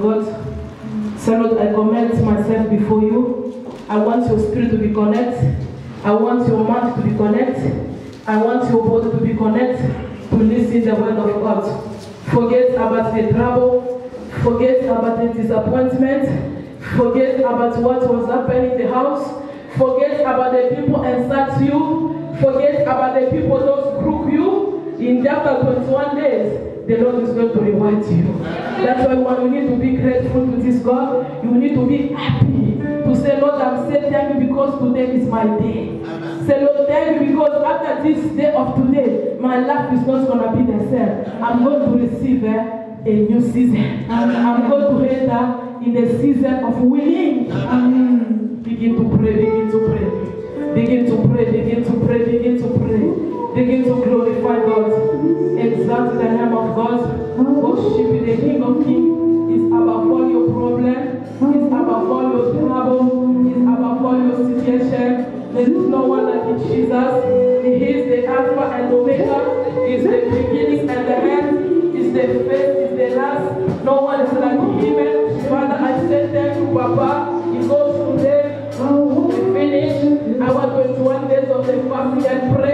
God. Say, Lord, I commend myself before you. I want your spirit to be connected. I want your mind to be connected. I want your body to be connected to listen the word of God. Forget about the trouble. Forget about the disappointment. Forget about what was happening in the house. Forget about the people insult you. Forget about the people that crook you. In chapter 21 days, the Lord is going to reward you. That's why you need to be grateful to this God. You need to be happy to say, Lord, I'm saying thank you because today is my day. Say, Lord, thank you because after this day of today, my life is not going to be the same. I'm going to receive eh, a new season. Amen. I'm going to enter in the season of winning. Begin to pray, begin to pray. Begin to pray, begin to pray, begin to pray. Begin to glorify God. exalt the name of God, worshiping the King of Kings. It's above all your problem, it's above all your trouble, it's above all your situation. There is no one like Jesus. He is the Alpha and Omega, is the beginning and the end, is the first, is the last. No one is like him. Father, I say thank you, Papa. He goes today, the finish. I was 21 days of the fasting and prayer.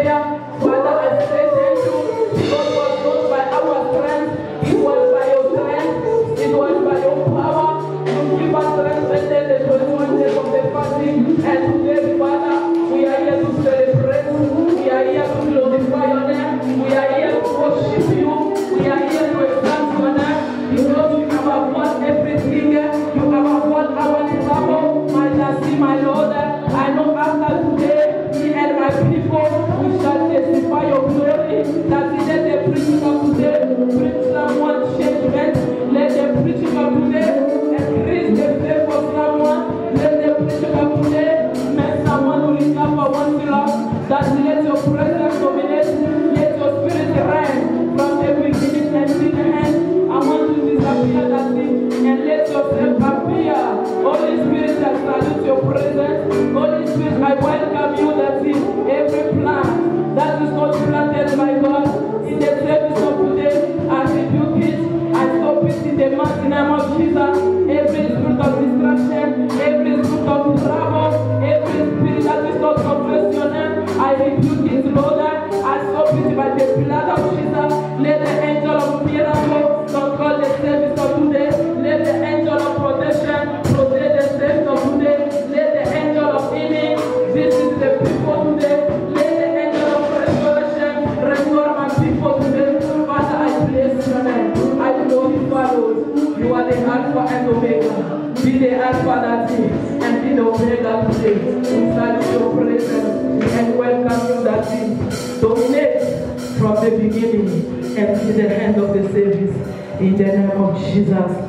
Jesus.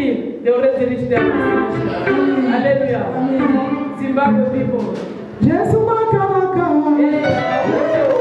see, they already aleluia their destination. Hallelujah. Amen. Zimbabwe people. Yes, Makaraka. Yeah.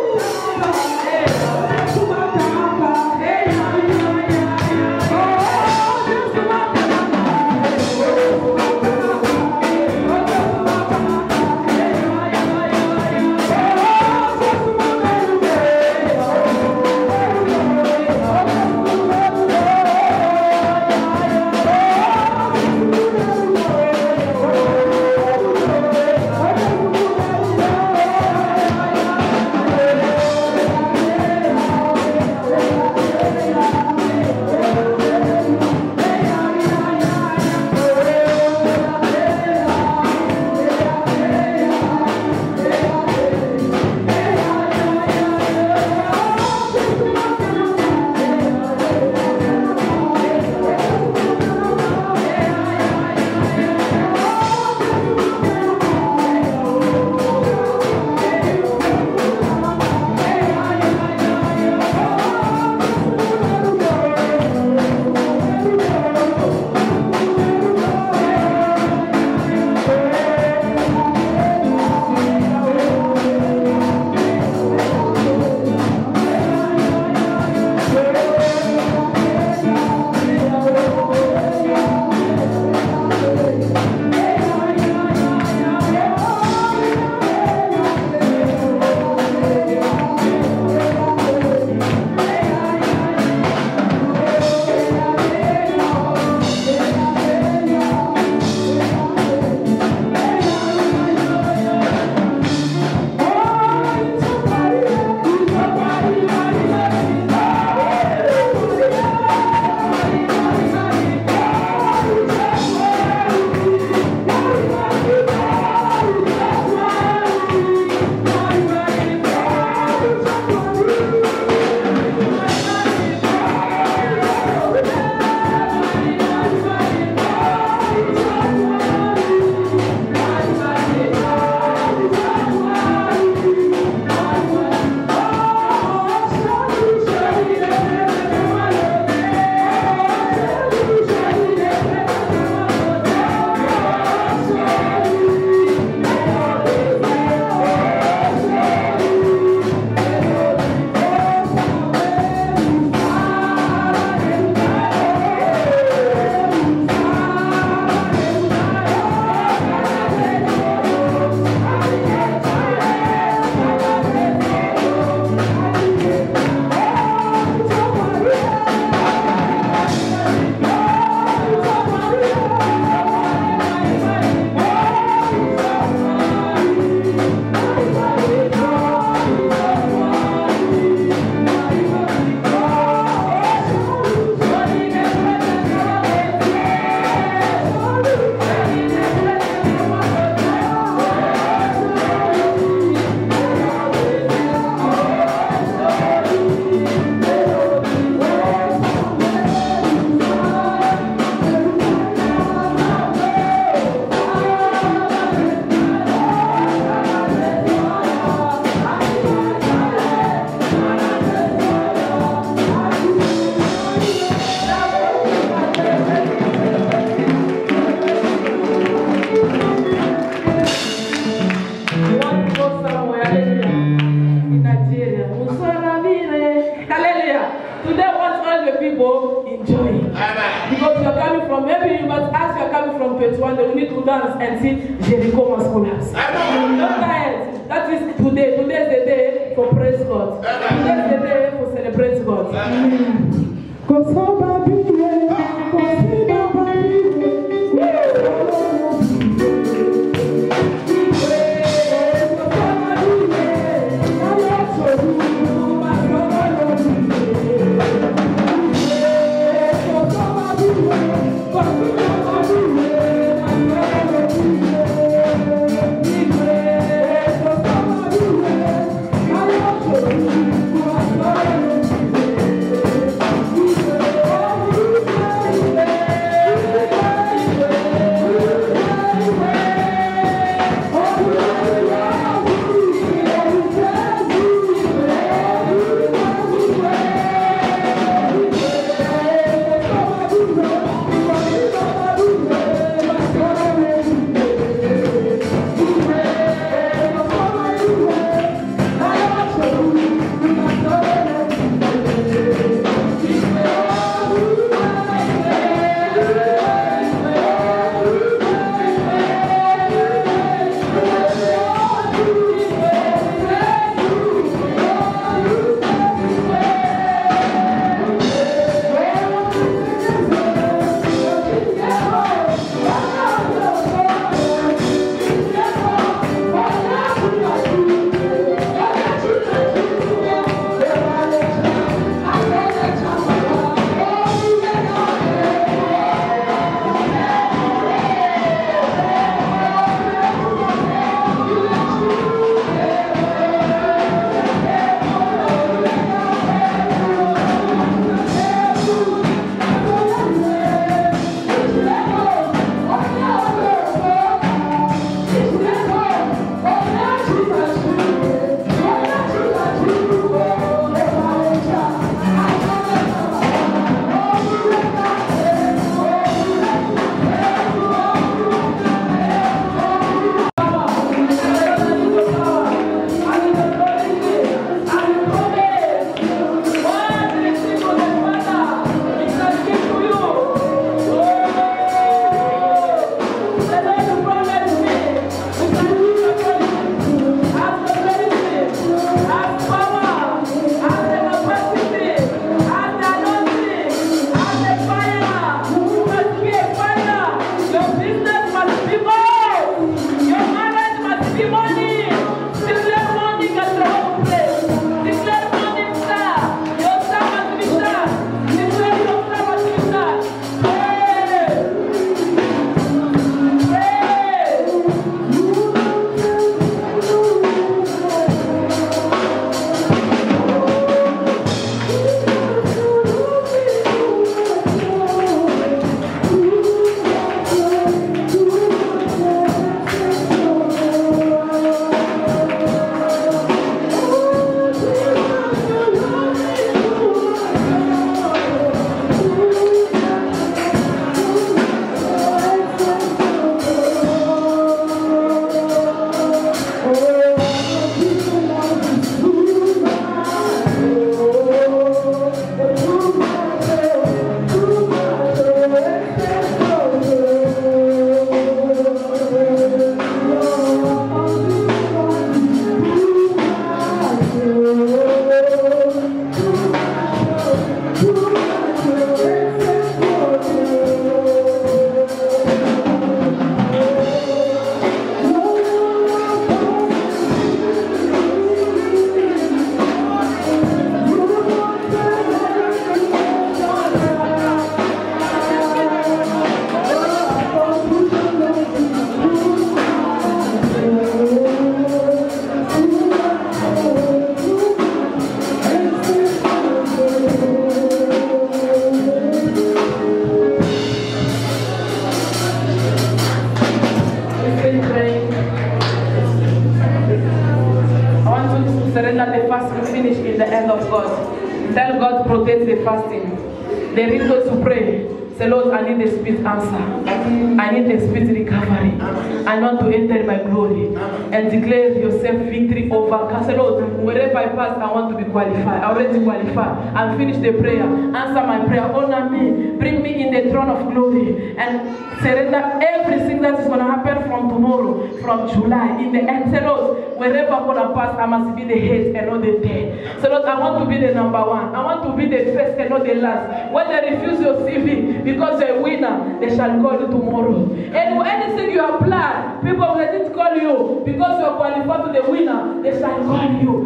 I already qualified. I'll finish the prayer. Answer my prayer. Honor me. Bring me in the throne of glory and surrender everything that is going to happen from tomorrow, from July. In the end, say, wherever I'm going to pass, I must be the head and not the tail. So, Lord, I want to be the number one. I want to be the first and not the last. When they refuse your CV because you're a winner, they shall call you tomorrow. And anything you apply, people will didn't call you because you are qualified to the winner, they shall call you.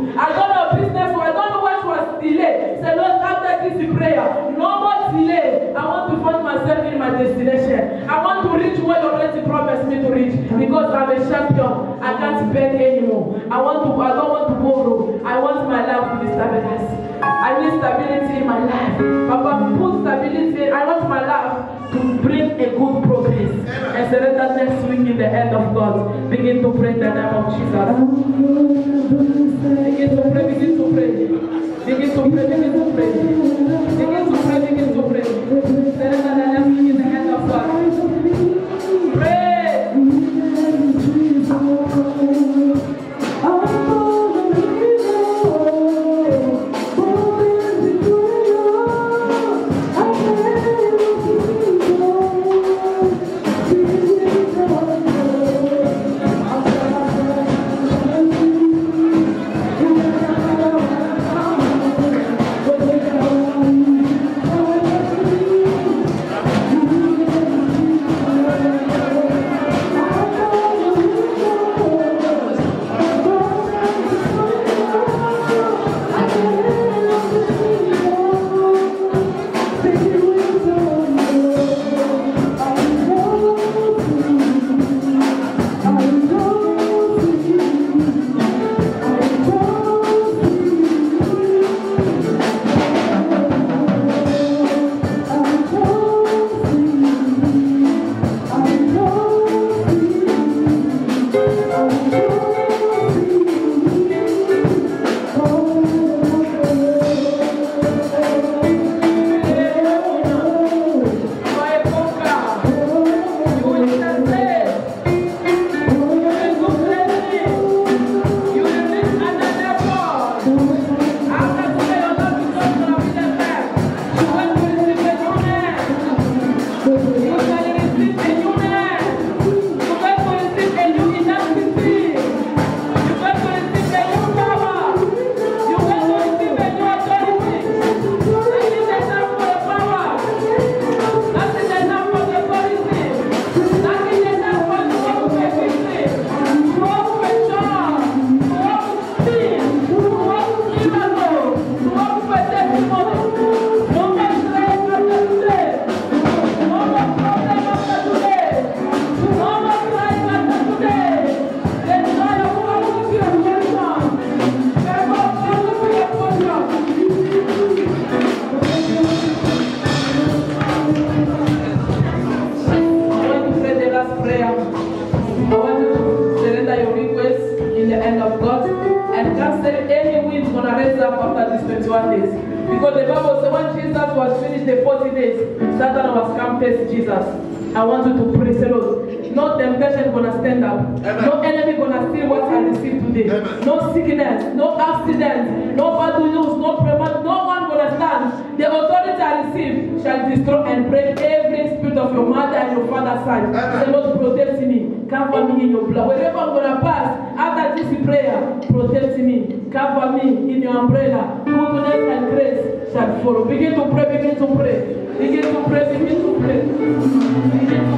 In my destination. I want to reach where you already promised me to reach because I'm a champion. I can't beg anymore. I want to. I don't want to borrow. I want my life to be stabilized. I need stability in my life. Papa, put stability. I want my life to bring a good progress. And surrender next week in the hand of God. Begin to pray in the name of Jesus. Begin to pray, begin to pray. Begin to pray, begin to pray. Begin No accident, no bad news, no premature, no one gonna stand. The authority I receive shall destroy and break every spirit of your mother and your father's side. The Lord protect me, cover me in your blood. Wherever I'm gonna pass, after this prayer, protect me, cover me in your umbrella. Goodness and grace shall follow. Begin to pray, begin to pray. Begin to pray, begin to pray. Begin to pray,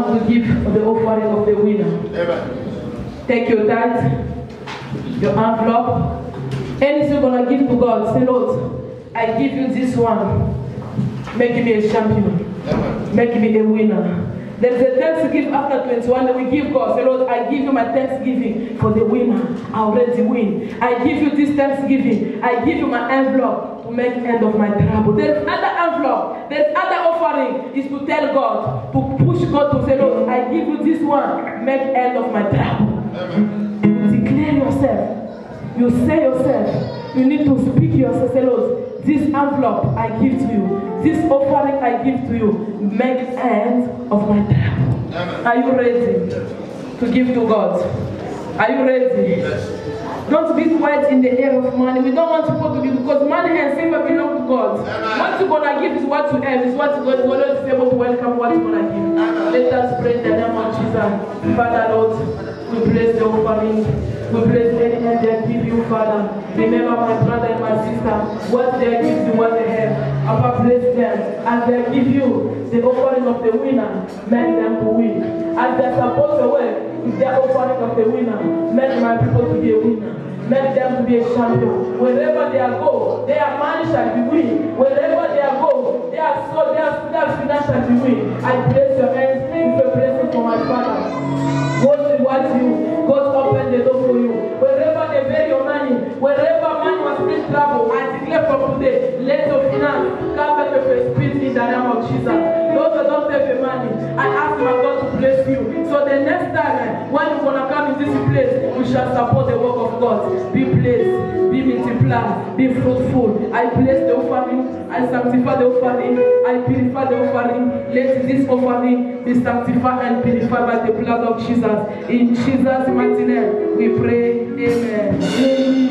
want to give the offering of the winner. Take your tithe, your envelope. Anything you're gonna give to God, say, Lord, I give you this one. Make me a champion. Make me a winner. There's a thanksgiving after 21 that we give God. Say, Lord, I give you my thanksgiving for the winner. I already win. I give you this thanksgiving. I give you my envelope to make end of my trouble. There's other envelope. There's other offering is to tell God, to push God to say, Lord, I give you this one. Make end of my trouble. You declare yourself. You say yourself. You need to speak yourself. Say, Lord, this envelope I give to you. This offering I give to you. Make end of my trouble. Are you ready to give to God? Are you ready? Don't be quiet in the air of money. We don't want people to be because money and silver belong to God. What you're gonna give is what you have, is what God will always be able to welcome what you're gonna give. Let us pray in the name of Jesus. Father Lord, we bless the offering. We bless any hand they give you, Father. Remember my brother and my sister. What they give you, what they have. Abba bless them. As they give you the offering of the winner, make them to win. As they're supposed to work, with their offering of the winner, make my people to be a winner. Make them to be a champion. Wherever they are go, their money shall be win. Wherever they are go, their soul, their, their finance shall be win. I bless your hands with a blessing for my father. God reward you. God open the door for you. Wherever they bury your money, wherever money was in trouble, I declare from today, let your finance come back with a speed in the name of Jesus. Have the money, I ask my God to bless you. So the next time eh, when you're gonna come in this place, we shall support the work of God. Be blessed, be multiplied, be fruitful. I bless the offering, I sanctify the offering, I purify the offering. Let this offering be sanctified and purified by the blood of Jesus. In Jesus' mighty name, we pray. Amen. We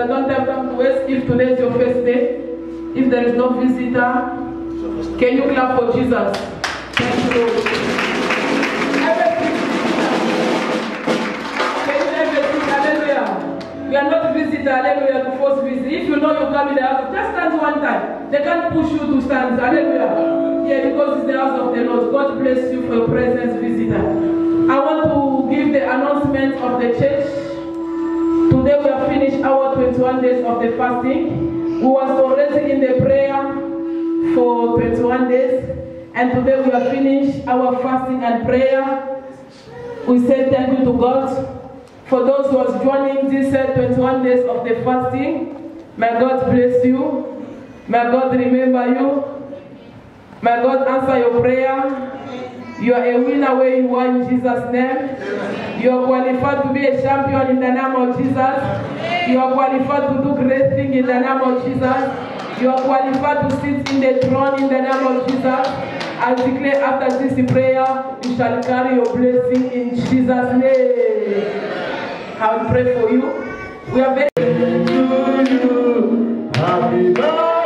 day, don't have time to waste. If today is your first day, if there is no visitor, can you clap for Jesus? Thank you, Lord. We are not visitor, hallelujah, to force visit. If you know you come in the house, just stand one time. They can't push you to stand, hallelujah. Yeah, because it's the house of the Lord. God bless you for your presence, visitor. I want to give the announcement of the church. The fasting. We was already in the prayer for 21 days. And today we have finished our fasting and prayer. We say thank you to God for those who are joining this uh, 21 days of the fasting. May God bless you. May God remember you. May God answer your prayer. You are a winner where you are in Jesus' name. You are qualified to be a champion in the name of Jesus. You are qualified to do great things in the name of Jesus. You are qualified to sit in the throne in the name of Jesus. I declare after this prayer, you shall carry your blessing in Jesus' name. I will pray for you. We are very. Happy birthday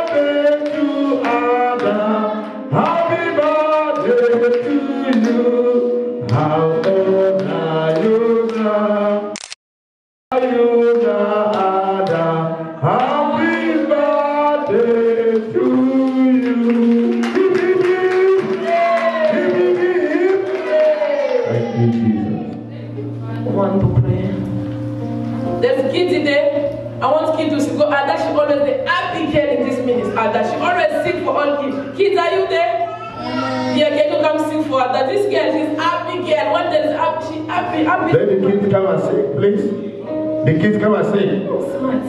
kids come and sing. Smart.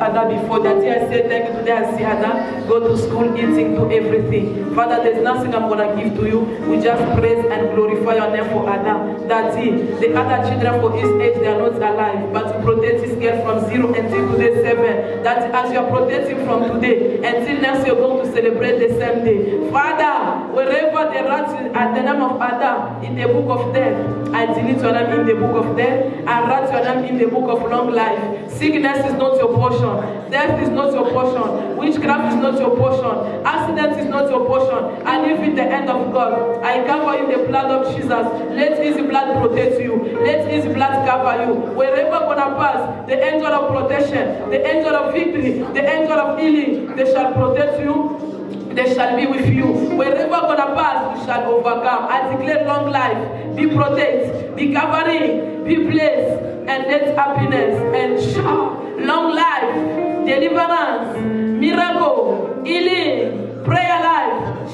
Ada before that. day I said, thank you today. I see Ada go to school, eating, do everything. Father, there's nothing I'm going to give to you. We just praise and glorify your name for Ada. That he, the other children for his age, they are not alive. But to protect his girl from zero until today seven. That as you are protecting from today until next you're going to celebrate the same day. Father, wherever the rat at the name of Ada in the book of death, I delete your name in the book of death I write your name in the book of long life. Sickness is not your portion. Death is not your portion. Witchcraft is not your portion. Accident is not your portion. I live in the end of God. I cover you the blood of Jesus. Let his blood protect you. Let his blood cover you. Wherever gonna pass, the angel of protection, the angel of victory, the angel of healing, they shall protect you they shall be with you. Wherever gonna pass, you shall overcome. I declare long life, be protect, be covering, be blessed, and let happiness and shout. Long life, deliverance, miracle, healing, prayer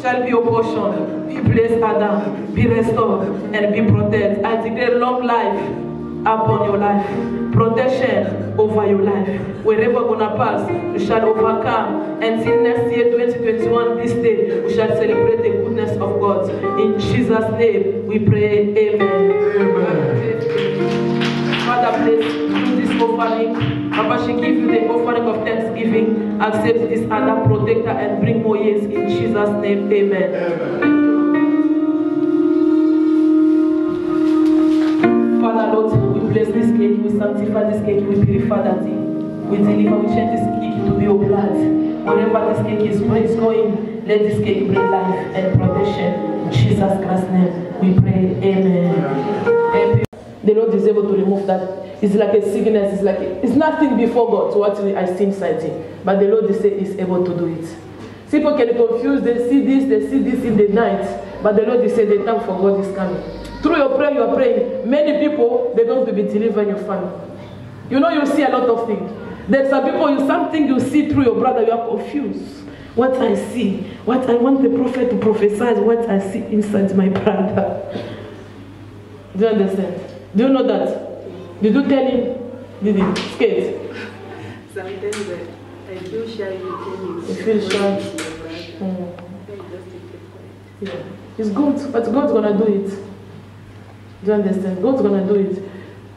shall be your portion. Be blessed, Adam. Be restored and be protected. I declare long life upon your life, protection over your life. Wherever you're gonna pass, you shall overcome. Until next year, 2021, this day, we shall celebrate the goodness of God. In Jesus' name, we pray. Amen. Father, bless do this offering. Papa, she give you the offering of thanksgiving. Accept this other protector and bring more years in Jesus' name. Amen. Father, we sanctify this cake, we purify that thing. We deliver, we change this cake to be your blood. Wherever this cake is, where it's going, let this cake bring life and protection. In Jesus Christ's name, we pray. Amen. The Lord is able to remove that. It's like a sickness, it's like it's nothing before God what I see inside him. But the Lord is, is able to do it. People can confuse, they see this, they see this in the night. But the Lord is saying the time for God is coming. Through your prayer, you are praying. Many people, they're going to be delivered in your family. You know, you see a lot of things. There's some people, you something you see through your brother, you are confused. What I see, what I want the prophet to prophesy, what I see inside my brother. Do you understand? Do you know that? Did you tell him? Did he? Scared? Sometimes I, I feel shy telling You feel shy? Mm. I just keep it quiet. Yeah. It's good, but God's gonna do it. Do you understand? God's gonna do it.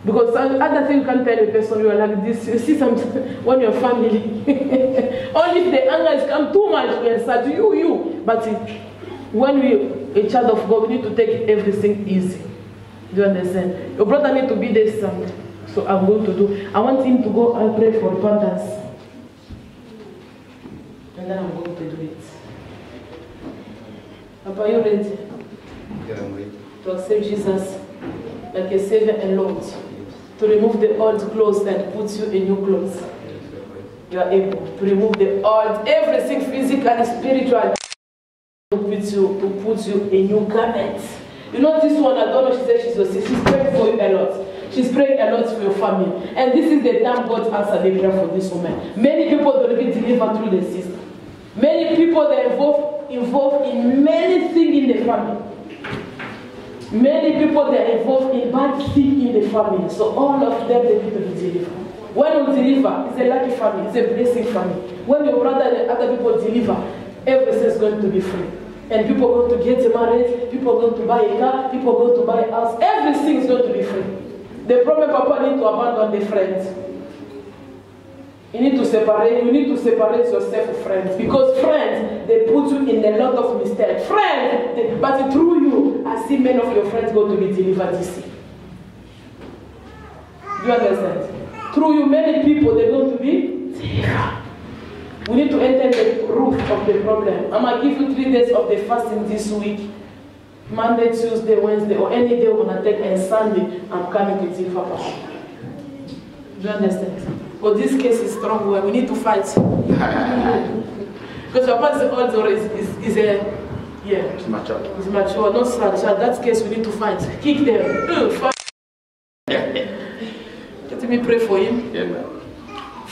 Because other thing you can't tell a person you are like this. You see something when your family. Only if the anger has come too much, we insult you, you. But when we a child of God, we need to take everything easy. Do you understand? Your brother need to be there son. So I'm going to do. I want him to go and pray for repentance. And then I'm going to do it. Papa, you ready? to accept Jesus like a Savior and Lord, to remove the old clothes and put you in new clothes. You are able to remove the old, everything physical and spiritual, to put you, to put you in new garments. You know this one, I don't know, she said she's a sister. She's praying for you a lot. She's praying a lot for your family. And this is the time God answered the prayer for this woman. Many people don't be delivered through the system. Many people they are involved, involved in many things in the family. Many people they are involved in bad things in the family. So all of them they need to be delivered. When you deliver, it's a lucky family, it's a blessing family. When your brother and other people deliver, everything is going to be free. And people are going to get married, people are going to buy a car, people are going to buy a house, everything is going to be free. The problem Papa need to abandon the friends. You need to separate, you need to separate yourself from friends. Because friends, they put you in a lot of mistakes. Friends, they, but through you, I see many of your friends going to be delivered this year. Do you understand? Through you, many people, they're going to be. We need to enter the root of the problem. I'm going to give you three days of the fasting this week. Monday, Tuesday, Wednesday, or any day we're going to take, and Sunday, I'm coming to deliver. Do you understand? But this case is strong where we need to fight. because Papa is older, is, is, is a, yeah, It's mature, It's mature, not sad. So that case we need to fight. Kick them. Uh. Let me pray for him.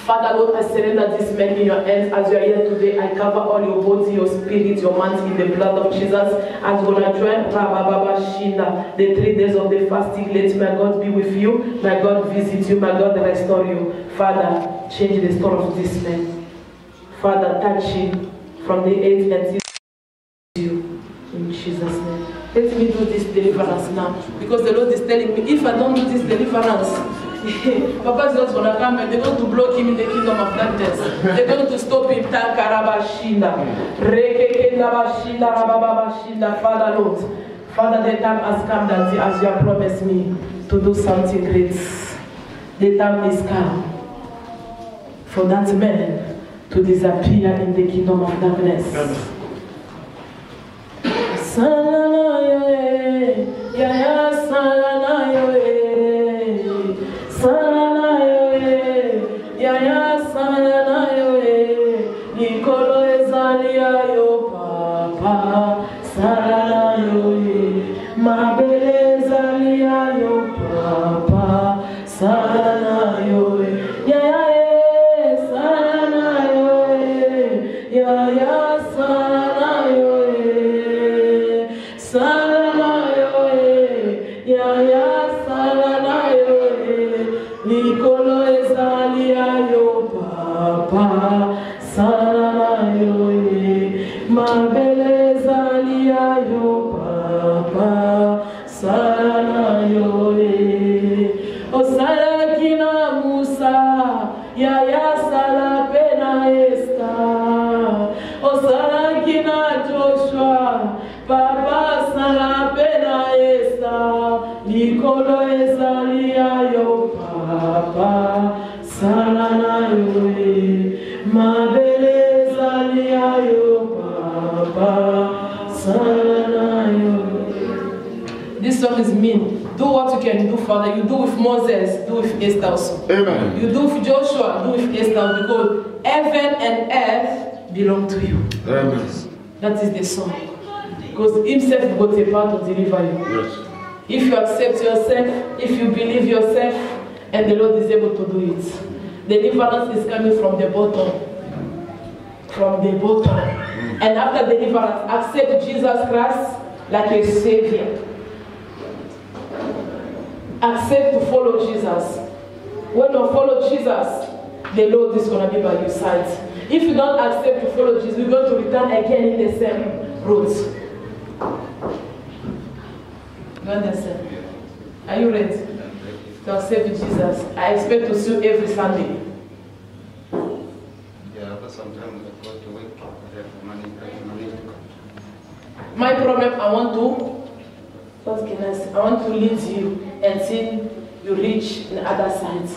Father, Lord, I surrender this man in your hands as you are here today. I cover all your body, your spirit, your mind in the blood of Jesus. As we're to join Rabababa Shinda, the three days of the fasting, let my God be with you. My God visit you. My God restore you. Father, change the story of this man. Father, touch him from the age until you. In Jesus' name. Let me do this deliverance now. Because the Lord is telling me, if I don't do this deliverance, Papa is not gonna come and they're going to block him in the kingdom of darkness. They're going to stop him. Father Lord. Father, the time has come that as you have promised me to do something great. The time is come for that man to disappear in the kingdom of darkness. Salana ya ya salana is mean. Do what you can do, Father. You do with Moses, do with Esther also. Amen. You do with Joshua, do with Esther, because heaven and earth belong to you. Amen. That is the song. Because himself got a part to deliver you. Yes. If you accept yourself, if you believe yourself, and the Lord is able to do it. Deliverance is coming from the bottom. From the bottom. Mm. And after deliverance, accept Jesus Christ like a savior. Accept to follow Jesus. When you follow Jesus, the Lord is going to be by your side. If you don't accept to follow Jesus, you're going to return again in the same route. You understand? Are you ready to accept Jesus? I expect to see you every Sunday. Yeah, but sometimes I go to work, I have money, I have money to come. My problem, I want to, what can I say? I want to lead you until you reach the other side.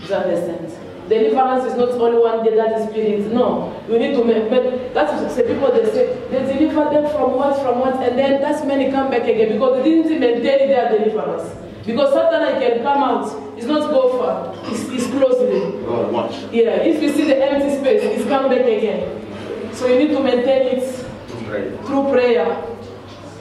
Do you understand? Deliverance is not only one day that is spirit. No, we need to make. But that's what say people they say they deliver them from what from what, and then that's many come back again because they didn't maintain their deliverance. Because Satan can come out, it's not go far, it's, it's close there. God, watch. Yeah, if you see the empty space, it's come back again. So you need to maintain it Pray. through prayer.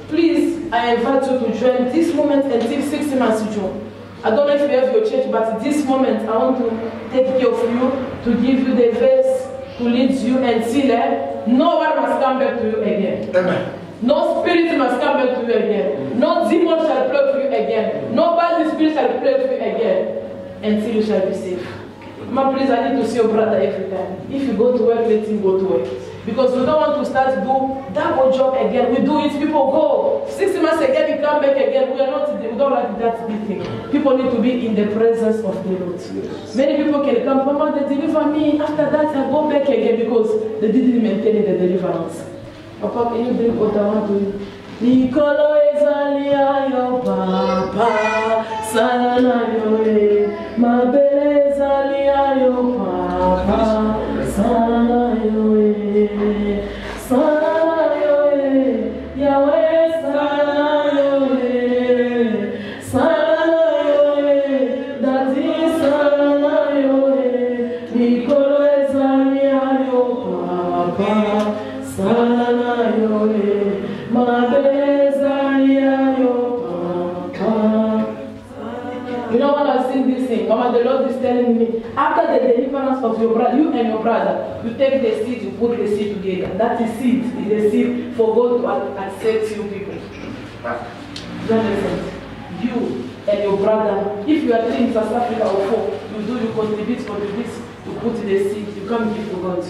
Please, I invite you to join this moment until 60 months to join. I don't know if you have your church, but this moment I want to take care of you, to give you the verse, to lead you until eh, no one must come back to you again. Amen. No spirit must come back to you again. No demon shall for you again. No bad spirit shall for you again until you shall be safe. Ma, please, I need to see your brother every time. If you go to work, let him go to work. Because we don't want to start to do double job again. We do it, people go. Six months again, you come back again. We are not, we don't like that big thing. People need to be in the presence of the Lord. Many people can come, Mama, they deliver me. After that, I go back again because they didn't maintain the deliverance. Papa, can you water? I want to. Nicolo ezalia yo papa, sana yo e, mabele ezalia yo papa, sana e, e, e, e, e, ezalia yo papa, sana Mama, the Lord is telling me, after the deliverance of your brother, you and your brother, you take the seed, you put the seed together. That is seed, is the seed for God to ac- accept you people. You understand? You and your brother, if you are three in South Africa or four, you do, you contribute, contribute, you put the seed, you come give to God.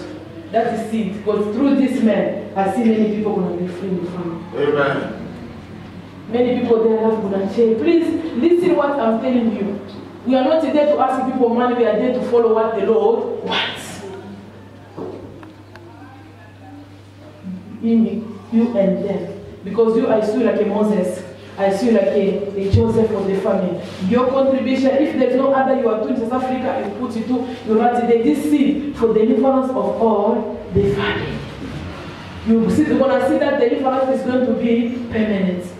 That is seed. Because through this man, I see many people going to be free in the. Amen. Many people there have gonna change. Please listen what I'm telling you. We are not there to ask people money, we are there to follow what the Lord wants. In you and them. Because you I see like a Moses. I see like a, a Joseph of the family. Your contribution, if there's no other you are doing in South Africa, you put it to you write it there. This seed for deliverance of all the family. You see, you're gonna see that deliverance is going to be permanent.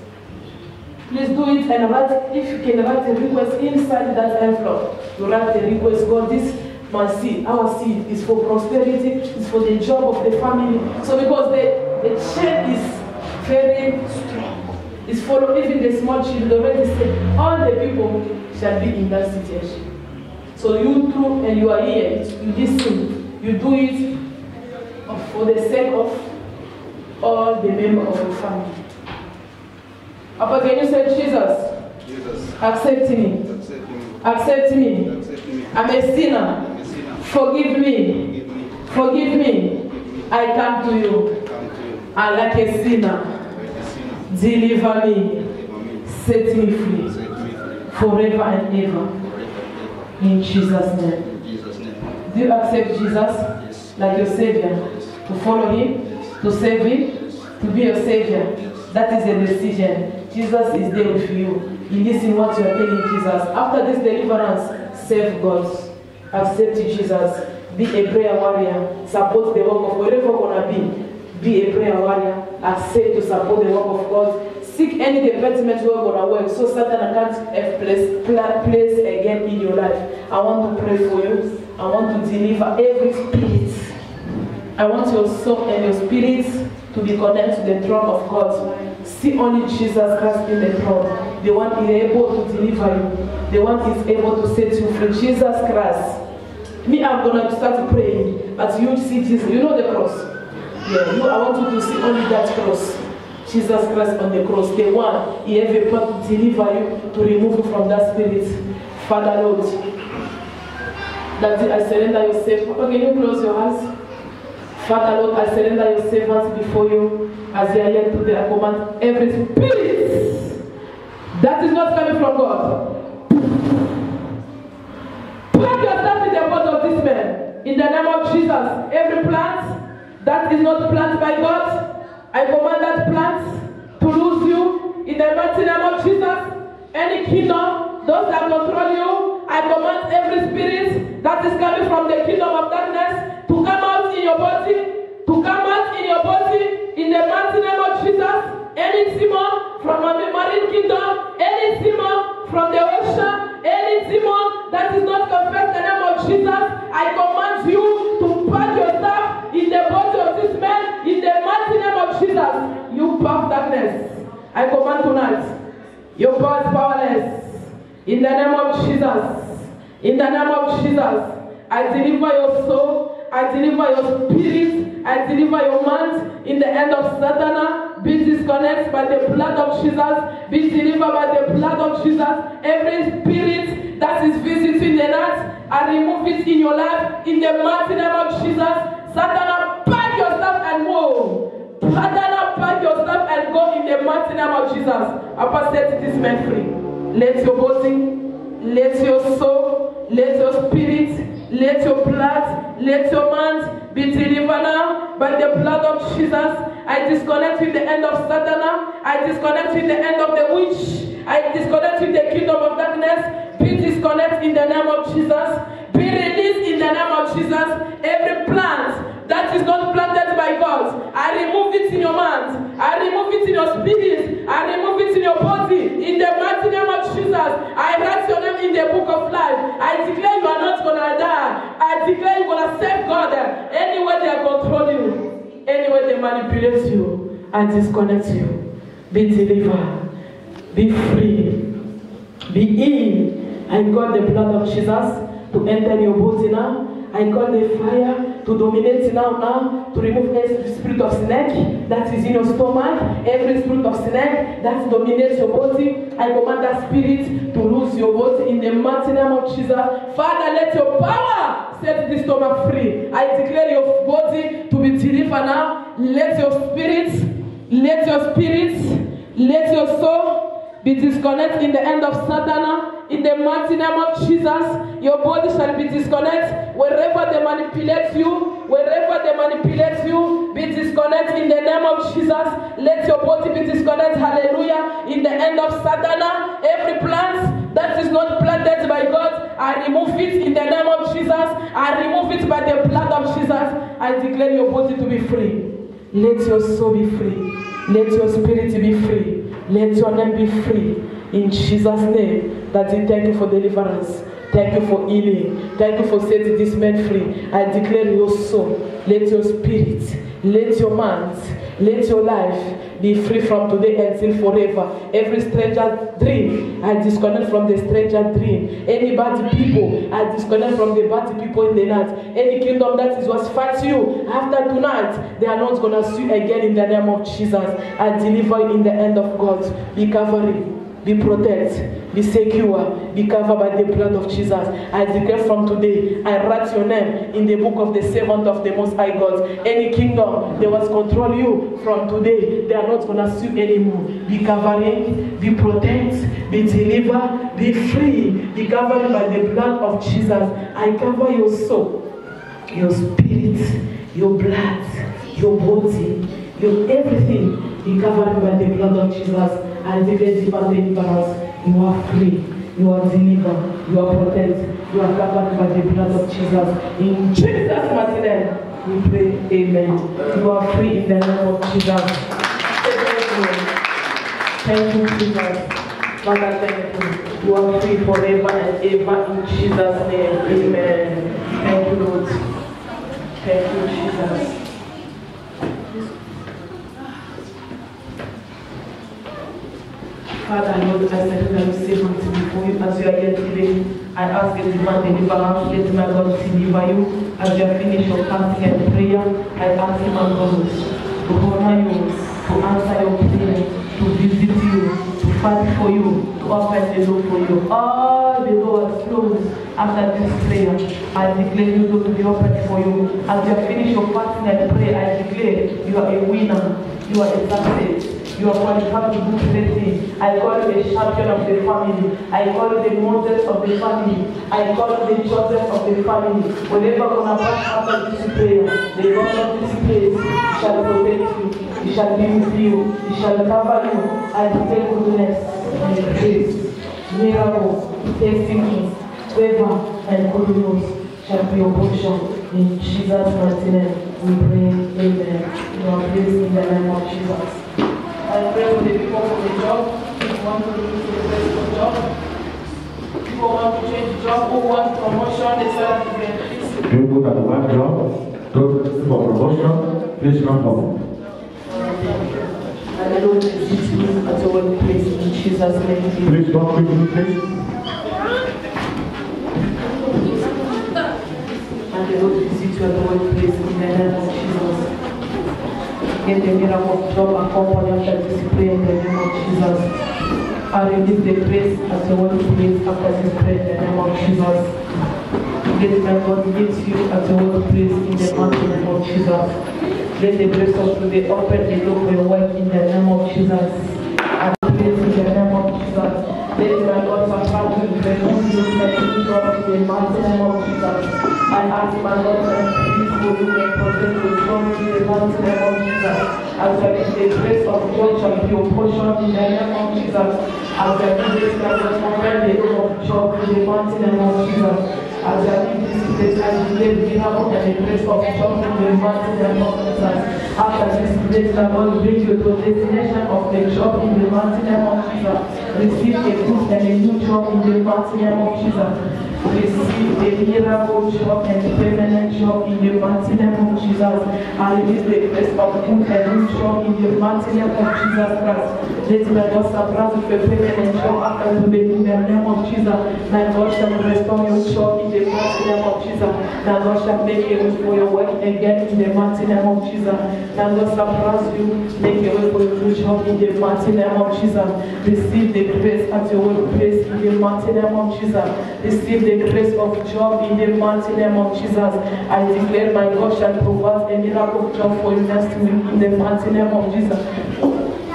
Please do it and write, if you can write a request inside that envelope, you write the request, God, this my seed, our seed is for prosperity, is for the job of the family. So because the, the chain is very strong. It's for even the small children, already said, all the people shall be in that situation. So you too, and you are here, you listen, you do it for the sake of all the members of the family. Papa, can you say Jesus? Jesus, Accept me. accept me. Accept me. Accept me. I'm a sinner. I'm a sinner. Forgive me. Forgive me. Forgive me. I come to you. Come to. I like a sinner. Like a sinner. Deliver me. Deliver me. Set me free. Set me free. Forever and ever. Forever In Jesus' name. In Jesus' name. Do you accept Jesus Yes. like your Savior? To follow Him? To save Him? To be your Savior? That is a decision. Jesus is there with you. You listen what you are telling Jesus. After this deliverance, save God. Accept Jesus. Be a prayer warrior. Support the work of wherever you want to be. Be a prayer warrior. Accept to support the work of God. Seek any department where you're gonna work so Satan can't have place, place again in your life. I want to pray for you. I want to deliver every spirit I want your soul and your spirit to be connected to the throne of God. See only Jesus Christ in the throne. The one is able to deliver you. The one is able to set you free. Jesus Christ. Me, I'm gonna start praying, but you see Jesus. You know the cross. Yeah, you. I want you to see only that cross. Jesus Christ on the cross, the one He have a plan to deliver you, to remove you from that spirit. Father Lord, that I surrender yourself. Papa, can you close your eyes? Father Lord, I surrender your servants before you as they are here today. I command every spirit that is not coming from God. Put yourself in the body of this man. In the name of Jesus, every plant that is not planted by God, I command that plant to lose you. In the mighty name of Jesus, any kingdom, those that control you, I command every spirit that is coming from the kingdom of darkness to come out in your body, to come out in your body, in the mighty name of Jesus. Any demon from a marine kingdom, any demon from the ocean, any demon that is not confessed the name of Jesus, I command you to pack yourself in the body of this man, in the mighty name of Jesus. You puff darkness. I command tonight, your is powerless. In the name of Jesus. In the name of Jesus. I deliver your soul. I deliver your spirit. I deliver your mind in the hand of Satan. Be disconnected by the blood of Jesus. Be delivered by the blood of Jesus. Every spirit that is visiting the night, I remove it in your life in the mighty name of Jesus. Satan, pack yourself and move. Satan, pack yourself and go in the mighty name of Jesus. Papa, set this man free. Let your body, let your soul, let your spirit, let your blood, let your mind be delivered now by the blood of Jesus. I disconnect with the end of Satan. I disconnect with the end of the witch. I disconnect with the kingdom of darkness. Be disconnect in the name of Jesus. Be released in the name of Jesus. Every plant that is not planted by God, I remove it in your body. In the mighty name of Jesus, I write your name in the book of life. I declare you are not gonna die. I declare you're gonna serve God. Anywhere they are controlling you, anywhere they manipulate you and disconnect you, be delivered, be free, be in. I got the blood of Jesus to enter your body now. I got the fire to dominate now, now, to remove every spirit of snake that is in your stomach, every spirit of snake that dominates your body. I command that spirit to lose your body in the mighty name of Jesus. Father, let your power set this stomach free. I declare your body to be delivered now. Let your spirit, let your spirit, let your soul be disconnected in the end of Satan. In the mighty name of Jesus, your body shall be disconnected wherever they manipulate you, wherever they manipulate you, be disconnected in the name of Jesus. Let your body be disconnected, hallelujah. In the end of Satan, every plant that is not planted by God, I remove it in the name of Jesus. I remove it by the blood of Jesus. I declare your body to be free. Let your soul be free. Let your spirit be free. Let your name be free. In Jesus' name, that we thank you for deliverance. Thank you for healing. Thank you for setting this man free. I declare your soul, let your spirit, let your mind, let your life be free from today until forever. Every stranger dream, I disconnect from the stranger dream. Any bad people, I disconnect from the bad people in the night. Any kingdom that is was fight you after tonight, they are not gonna sue again in the name of Jesus. I deliver in the hand of God. Be covering, be protected, be secure, be covered by the blood of Jesus. I declare from today, I write your name in the book of the servant of the Most High God. Any kingdom that was control you from today, they are not gonna sue anymore. Be covering, be protected, be delivered, be free, be covered by the blood of Jesus. I cover your soul your spirit, your blood, your body, your everything be covered by the blood of Jesus. Declare divine deliverance. You are free. You are delivered. You are protected. You are covered by the blood of Jesus. In Jesus' mighty name, we pray. Amen. You are free in the name of Jesus. Thank you, Jesus. Father, thank you. You are free forever and ever in Jesus' name. Amen. Thank you, Lord. Thank you, Jesus. Father, Lord, I that I receive unto before you as you are here today. I ask a divine deliverance, let my God deliver you. As you have finished your fasting and prayer, I ask him, my God, to honor you, to answer your prayer, to visit you, to fight for you, to open the door for you. All the doors closed after this prayer. I declare you to be open for you. As you have finished your fasting and prayer, I declare you are a winner. You are a success. You are qualified to do great things. I call you the champion of the family. I call you the Moses of the family. I call you the Joseph of the family. Whatever gonna pass after this prayer, the God of this place shall protect you. He shall be with you. He shall cover you. I declare goodness and grace, miracle, testimony, favor, and good news shall be your portion. In Jesus' mighty name, we pray. Amen. You are blessed in the name of Jesus. I pray for the people for the job. If you want to look for the best for job. People want to change job, who want promotion, they say to be increased. People that want job, those looking for promotion, please come forward. And the Lord will visit you at your workplace in Jesus' name. Please come quickly, please. And the Lord will visit you at the workplace in the name of Jesus. Get the miracle of job accompany after this prayer in the name of Jesus. I release the grace at your workplace after this prayer in the name of Jesus. Let my God meet you at your workplace in the name of Jesus. Let the grace of today open the door for your work in the name of Jesus. I pray in the name of Jesus. Let my God surpass you the and in the mighty name of Jesus. I ask my God to you in the mighty name of Jesus. As there is the grace of God be your portion in the name of Jesus. As there is grace that will open the door of job in the mighty name of Jesus. As I leave this place, I declare miracle and the grace of job in the mighty name of Jesus. After this place, I will bring you to the destination of the job in the mighty name of Jesus. Receive a good and a new job in the mighty name of Jesus. Receive a miracle job and permanent job in the mighty name of Jesus. I release the grace of good and job in the mighty name of Jesus Christ. Let my God surprise with a permanent job after today in the name of Jesus. My God shall restore your job in the mighty name of Jesus. My God shall make a way for your work again in the mighty name of Jesus. My God surprise you, make a way for your job in the mighty name of Jesus. Receive the grace at your workplace in the mighty name of Jesus. Receive the grace of job in the mighty name of Jesus. I declare my God shall provide a miracle of job for you next week in the mighty name of Jesus.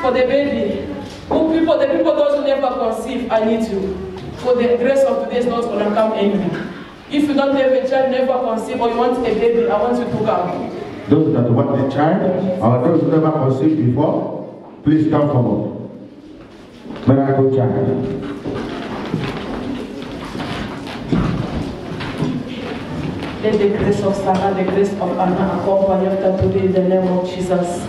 For the baby, who people, the people those who never conceive, I need you. For the grace of today is not gonna come anyway. If you don't have a child, never conceive, or you want a baby, I want you to come. Those that want a child, or those who never conceived before, please come forward. Miracle child. Let the grace of Sarah, the grace of Anna accompany after today in the name of Jesus.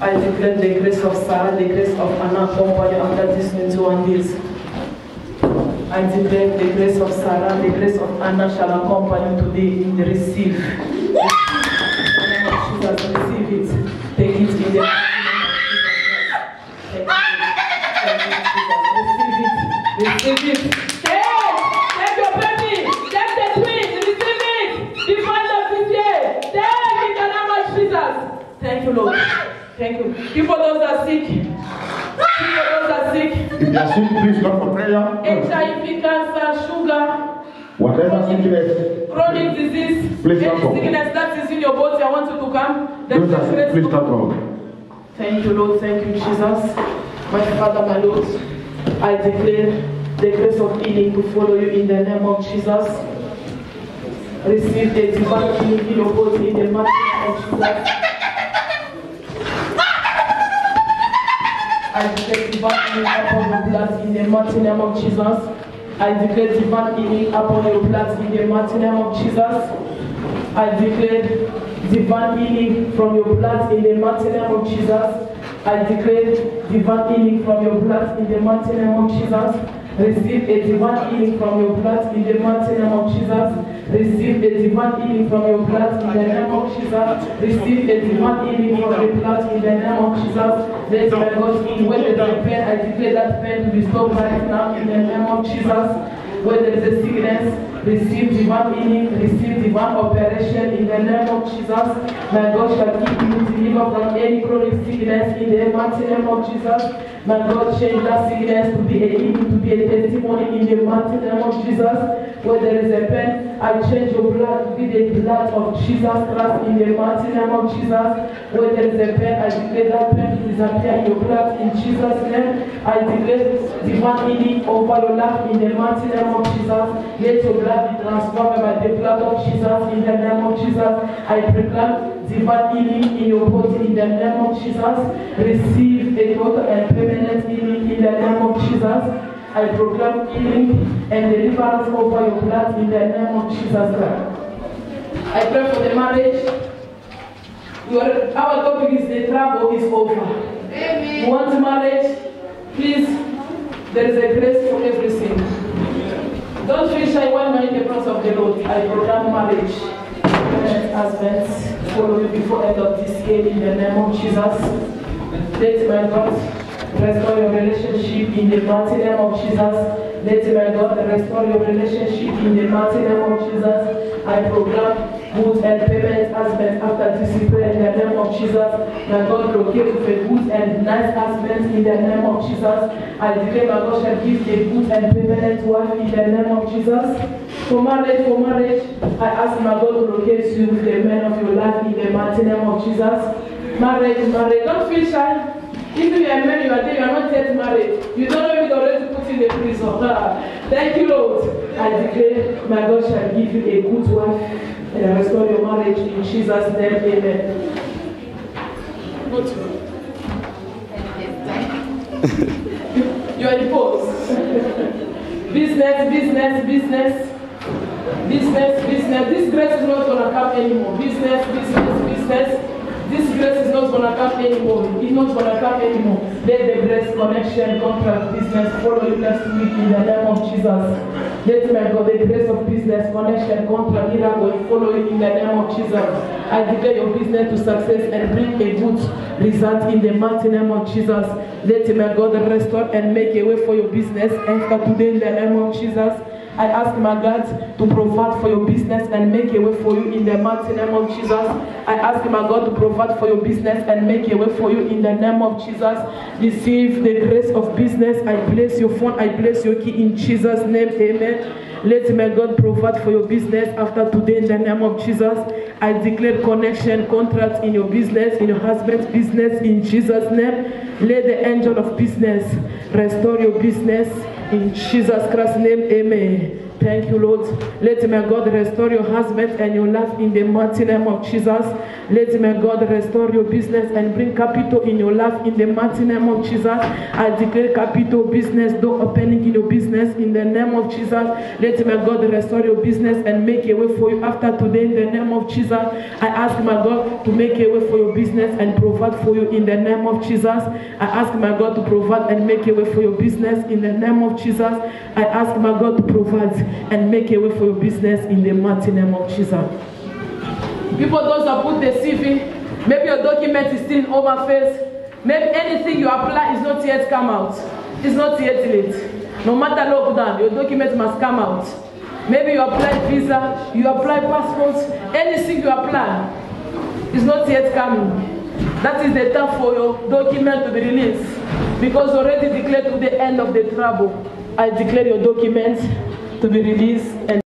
I declare the grace of Sarah, the grace of Anna accompany after this 21 days. I declare the grace of Sarah, the grace of Anna shall accompany today in the receive. Jesus, receive it. Take it in the name of Jesus. Receive it. Receive it. Take! Take your baby! Take the twins! Receive it! The final of this year! Take in the name of Jesus! Thank you, Lord. Thank you. People those that are sick. People those that are sick. If you are sick, please come for prayer. HIV, cancer, sugar, Whatever sickness, chronic disease, Please any sickness that is in your body, I want you to come. Those are sick, please come forward. Thank you, Lord. Thank you, Jesus. My Father, my Lord, I declare the grace of healing to follow you in the name of Jesus. Receive the divine healing in your body in the name of Jesus. I declare divine healing upon your blood in the mighty name of Jesus. I declare divine healing upon your blood in the mighty name of Jesus. I declare divine healing from your blood in the mighty name of Jesus. I declare divine healing from your blood in the mighty name of Jesus. Receive a divine healing from your blood in the mighty name of Jesus. Receive a divine healing from your blood in the name of Jesus. Receive a divine healing from your blood in the name of Jesus. Let my God heal. Where a pain, I declare that pain to be stopped right now in the name of Jesus. Where there is a sickness, receive divine healing, receive divine operation in the name of Jesus. My God shall keep you deliver from any chronic sickness in the mighty name of Jesus. My God change that sickness to be a healing, to be a testimony in the mighty name of Jesus. Where there is a pain, I change your blood be the blood of Jesus Christ in the mighty name of Jesus. Where there is a pain, I declare that pain to disappear in your blood in Jesus' name. I declare divine healing over your life in the mighty name of Jesus. Let your blood be transformed by the blood of Jesus in the name of Jesus. I proclaim divine healing in your body in the name of Jesus. Receive a total and permanent healing in the name of Jesus. I proclaim healing and deliverance over your blood in the name of Jesus Christ. I pray for the marriage. Your, our topic is the trouble is over. You want marriage? Please, there is a grace for everything. Don't feel shy when you're in the presence of the Lord. I program marriage. Parents, husbands, follow you before end of this year in the name of Jesus. Let my God restore your relationship in the mighty name of Jesus. Let my God restore your relationship in the mighty name of Jesus. I program good and payment husband after discipline in the name of Jesus. My God locate with a good and nice husband in the name of Jesus. I declare my God shall give a good and permanent wife in the name of Jesus. For marriage, for marriage, I ask my God to locate you with the man of your life in the mighty name of Jesus. Marriage, marriage, don't feel shy. Even you are married, you are there, you are not yet married. You don't know if already put in the prison. Ah, Thank you, Lord. I declare my God shall give you a good wife and restore your marriage in Jesus' name. Amen. You. You are the boss. business, business, business. Business, business. This grace is not gonna come anymore. Business, business, business. This grace is not gonna come anymore. It's not gonna come anymore. Let the grace connection, contract, business follow you next week in the name of Jesus. Let my God, the grace of business, connection, contract, miracle follow you in the name of Jesus. I declare your business to success and bring a good result in the mighty name of Jesus. Let my God restore and make a way for your business after today in the name of Jesus. I ask my God to provide for your business and make a way for you in the mighty name of Jesus. I ask my God to provide for your business and make a way for you in the name of Jesus. Receive the grace of business. I bless your phone. I bless your key in Jesus' name. Amen. Let my God provide for your business after today in the name of Jesus. I declare connection, contract in your business, in your husband's business in Jesus' name. Let the angel of business restore your business in Jesus Christ's name. Amen. Thank you, Lord. Let my God restore your husband and your life in the mighty name of Jesus. Let my God restore your business and bring capital in your life in the mighty name of Jesus. I declare capital business door opening in your business in the name of Jesus. Let my God restore your business and make a way for you after today in the name of Jesus. I ask my God to make a way for your business and provide for you in the name of Jesus. I ask my God to provide and make a way for your business in the name of Jesus. I ask my God to provide and make a way for your business in the mighty name of Jesus. People, those that put the CV, maybe your document is still in overface. Maybe anything you apply is not yet come out. It's not yet late. No matter lockdown, your document must come out. Maybe you apply visa, you apply passports, anything you apply is not yet coming. that is the time for your document to be released. Because already declared to the end of the trouble, I declare your documents to be released and